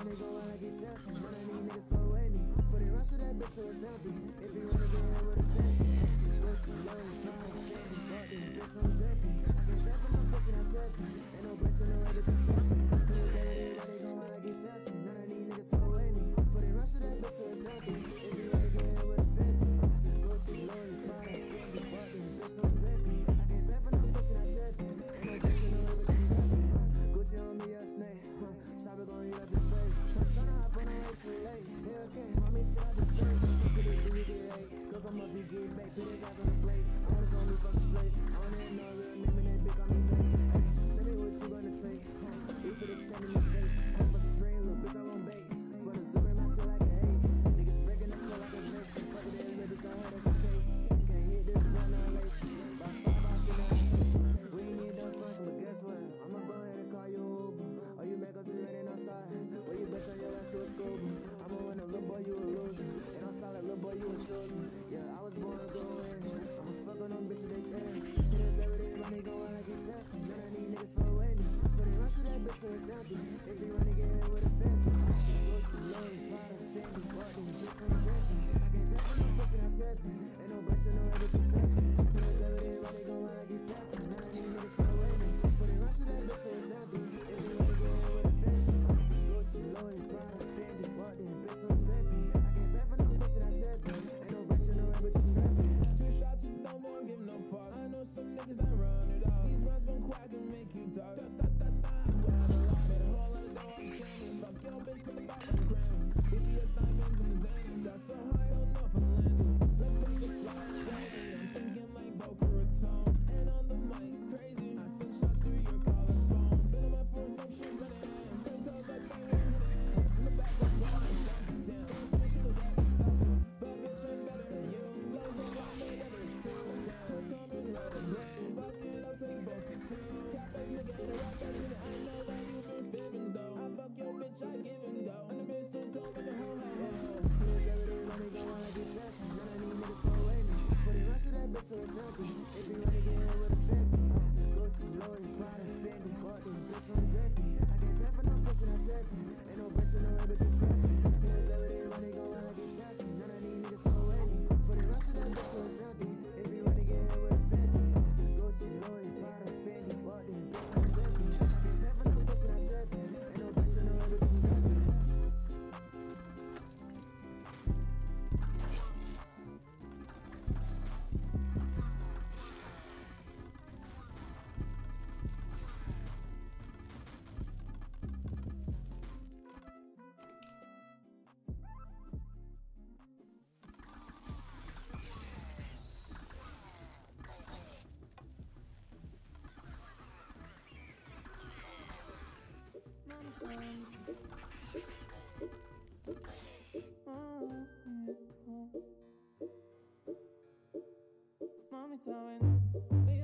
and they go out like it's healthy. None of these niggas slow at me. So they rush to that bitch so it's healthy. If you wanna go out with a family, just family, fucking, bitch, I'm I can't grab no pussy, I'm. Ain't no bitch, no ever too stepping. perfectamente.